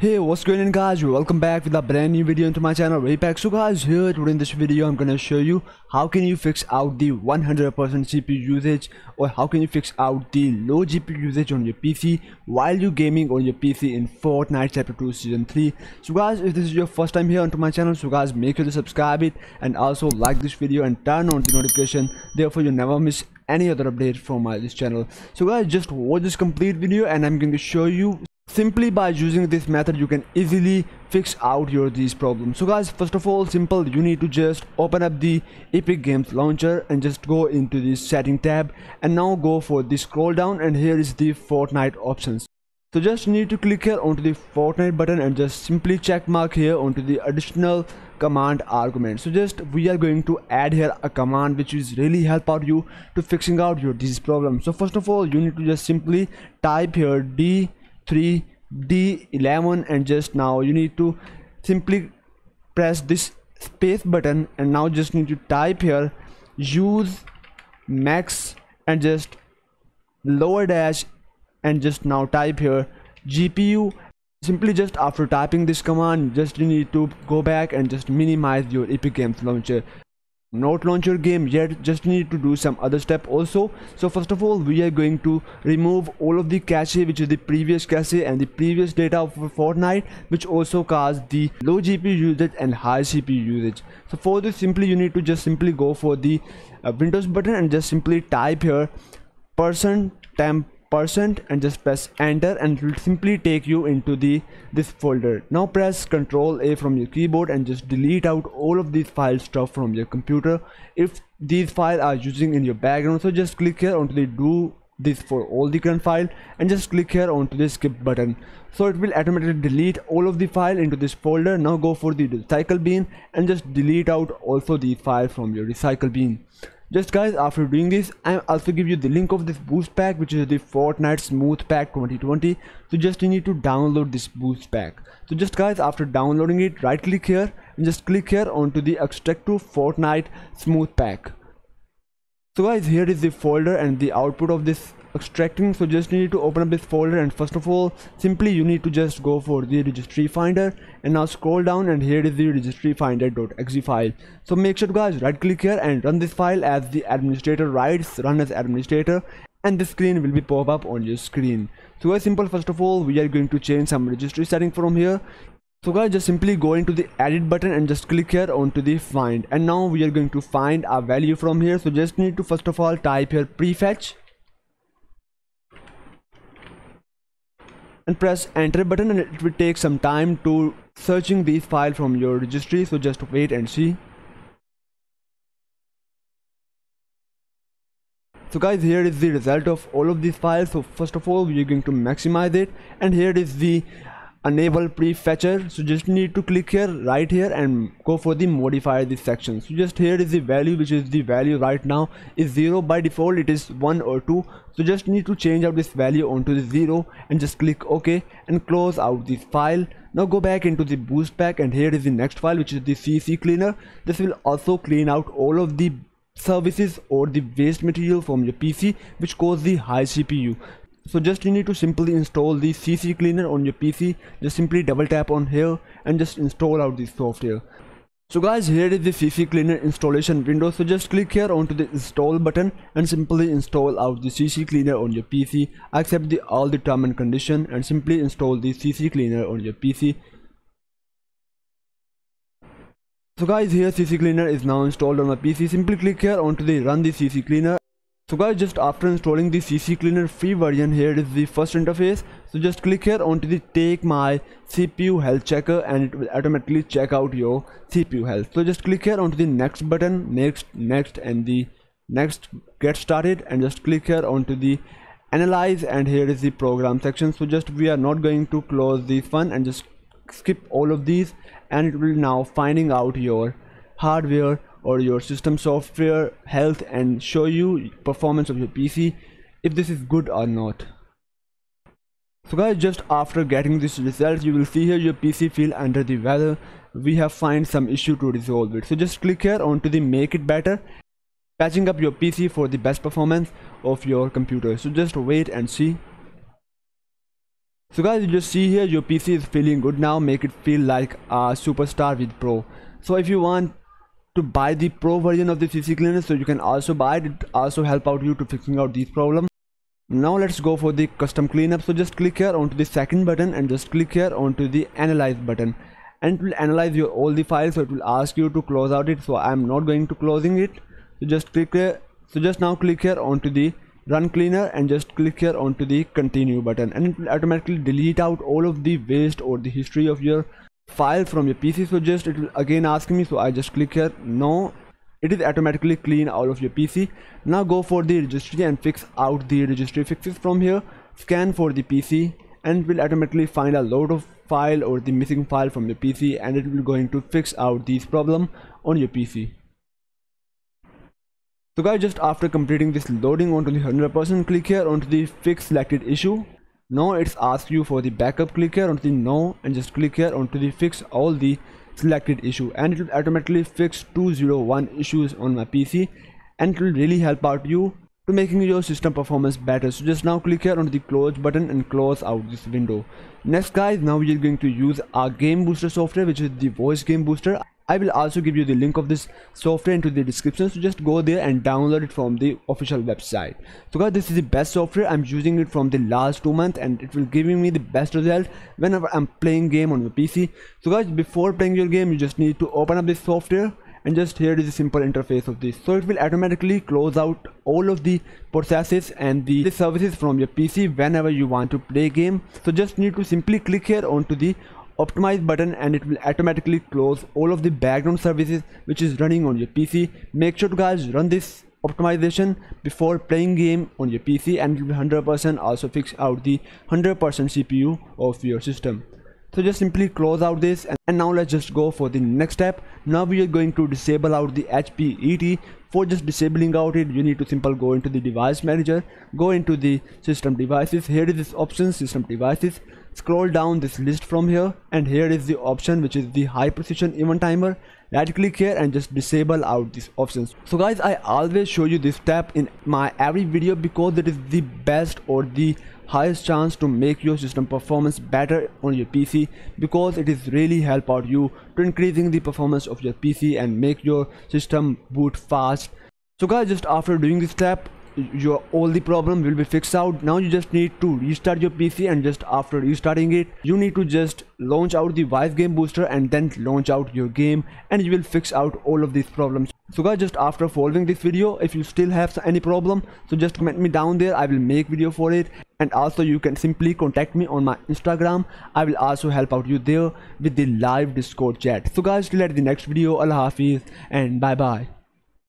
Hey what's going on guys? Welcome back with a brand new video into my channel. RiPEX so guys here today in this video I'm gonna show you how can you fix out the 100% CPU usage or how can you fix out the low GPU usage on your PC while you gaming on your PC in Fortnite chapter 2 season 3 so guys if this is your first time here onto my channel so guys make sure to subscribe it and also like this video and turn on the notification. Therefore you never miss any other update from my this channel. So guys just watch this complete video and i'm going to show you simply by using this method you can easily fix out your these problems. So guys first of all simple. You need to just open up the epic games launcher and just go into the setting tab. And now go for the scroll down and here is the fortnite options. So just need to click here onto the fortnite button and just simply check mark here onto the additional command argument. So just we are going to add here a command which is really help out you to fixing out your these problems. So first of all you need to just simply type here d 3 d11 and just now you need to simply press this space button and now just need to type here use max and just lower dash and just now type here gpu simply just after typing this command just you need to go back and just minimize your epic games launcher not launch your game yet just need to do some other step also. So first of all we are going to remove all of the cache which is the previous cache and the previous data of fortnite which also cause the low gpu usage and high cpu usage. So for this simply you need to just simply go for the uh, windows button and just simply type here person temp percent and just press enter and it will simply take you into the this folder. Now press ctrl a from your keyboard and just delete out all of these file stuff from your computer. If these files are using in your background so just click here onto the do this for all the current file and just click here onto the skip button. So it will automatically delete all of the file into this folder. Now go for the recycle bin and just delete out also the file from your recycle bin just guys after doing this i also give you the link of this boost pack which is the fortnite smooth pack 2020 so just you need to download this boost pack. So just guys after downloading it right click here and just click here onto the extract to fortnite smooth pack. So guys here is the folder and the output of this extracting so just need to open up this folder and first of all simply you need to just go for the registry finder and now scroll down and here is the registry finder.exe file. So make sure guys right click here and run this file as the administrator writes run as administrator and the screen will be pop up on your screen. So very simple first of all we are going to change some registry setting from here. So guys just simply go into the edit button and just click here onto the find. And now we are going to find a value from here. So just need to first of all type here prefetch and press enter button and it will take some time to searching these file from your registry. So just wait and see. So guys here is the result of all of these files. So first of all we are going to maximize it. And here is the enable prefetcher. So just need to click here right here and go for the modify this section. So just here is the value which is the value right now is zero. By default it is one or two. So just need to change out this value onto the zero and just click ok and close out this file. Now go back into the boost pack and here is the next file which is the cc cleaner. This will also clean out all of the services or the waste material from your pc which cause the high cpu so just you need to simply install the cc cleaner on your pc just simply double tap on here and just install out this software. So guys here is the cc cleaner installation window. So just click here onto the install button and simply install out the cc cleaner on your pc accept the all the term and condition and simply install the cc cleaner on your pc so guys here cc cleaner is now installed on my pc simply click here onto the run the cc cleaner so guys just after installing the cc cleaner free version here is the first interface. So just click here onto the take my cpu health checker and it will automatically check out your cpu health. So just click here onto the next button next next and the next get started. And just click here onto the analyze and here is the program section. So just we are not going to close this one and just skip all of these. And it will now finding out your hardware or your system software health and show you performance of your PC if this is good or not. So guys just after getting this result you will see here your PC feel under the weather we have find some issue to resolve it so just click here onto the make it better patching up your PC for the best performance of your computer so just wait and see So guys, you just see here your PC is feeling good now. Make it feel like a superstar with Pro. So if you want to buy the Pro version of the CC cleaner, so you can also buy it. It also help out you to fixing out these problems. Now let's go for the custom cleanup. So just click here onto the second button and just click here onto the analyze button. And it will analyze your all the files. So it will ask you to close out it. So I'm not going to closing it. So just click here. So just now click here onto the run cleaner and just click here onto the continue button and it will automatically delete out all of the waste or the history of your file from your PC so just it will again ask me so I just click here. No it is automatically clean all of your PC now go for the registry and fix out the registry fixes from here. Scan for the PC and will automatically find a load of file or the missing file from your PC and it will going to fix out these problem on your PC so guys just after completing this loading onto the 100% click here onto the fix selected issue. Now it's asked you for the backup click here onto the no and just click here onto the fix all the selected issue. And it will automatically fix 201 issues on my PC and it will really help out you to making your system performance better. So just now click here on the close button and close out this window. Next guys now we are going to use our game booster software which is the Wise Game Booster I will also give you the link of this software into the description so just go there and download it from the official website. So guys this is the best software. I'm using it from the last two months and it will giving me the best result whenever I'm playing game on my PC so guys before playing your game you just need to open up this software and just here is the simple interface of this. So it will automatically close out all of the processes and the, the services from your PC whenever you want to play game. So just need to simply click here onto the optimize button and it will automatically close all of the background services which is running on your PC make sure to guys run this optimization before playing game on your PC and it will 100% also fix out the 100% CPU of your system so just simply close out this and, now let's just go for the next step. Now we are going to disable out the HPET for just disabling out it you need to simply go into the device manager go into the system devices. Here is this option system devices. Scroll down this list from here and here is the option which is the high precision event timer. Right click here and just disable out these options. So guys i always show you this step in my every video because it is the best or the highest chance to make your system performance better on your pc because it is really help out you to increasing the performance of your pc and make your system boot fast. So guys just after doing this step your all the problem will be fixed out. Now you just need to restart your pc and just after restarting it you need to just launch out the Wise Game Booster and then launch out your game and you will fix out all of these problems so guys just after following this video if you still have any problem so just comment me down there. I will make video for it. And also you can simply contact me on my instagram. I will also help out you there with the live discord chat. So guys till at the next video. Allah hafiz. And bye bye